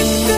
It's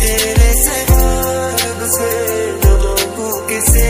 Eres segura de.